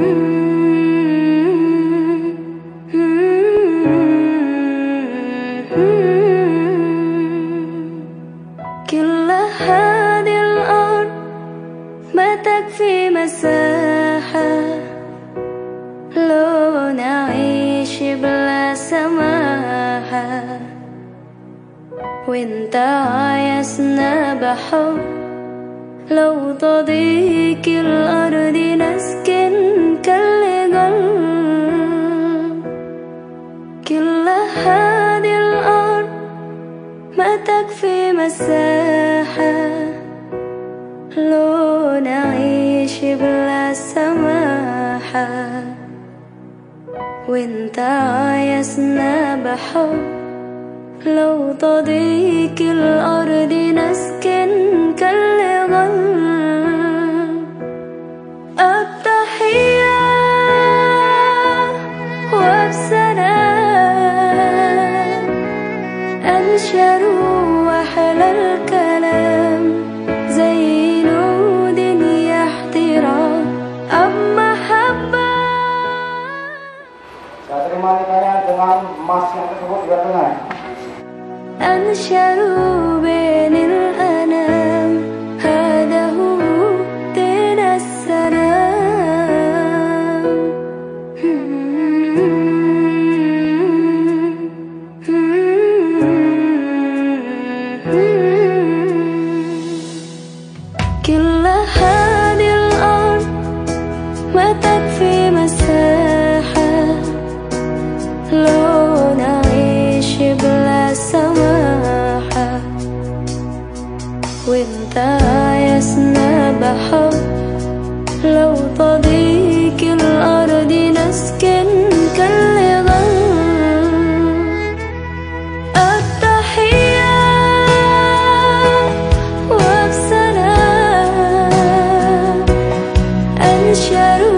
كل هذه الأرض ما تكفي مساحة. لو نعيش بلا سماحة. وإنت عايزنا بحب. لو تضيق الأرض كل هذه الأرض ما تكفي مساحة. لو نعيش بلا سماحة. وانت عايزنا بحب. لو تضيق الأرض نسكن كالغل. dengan emas yang tersebut di tengah. لو نعيش بلا سماحة وانت عايزنا بحب لو تضيق الأرض نسكن كل Shadow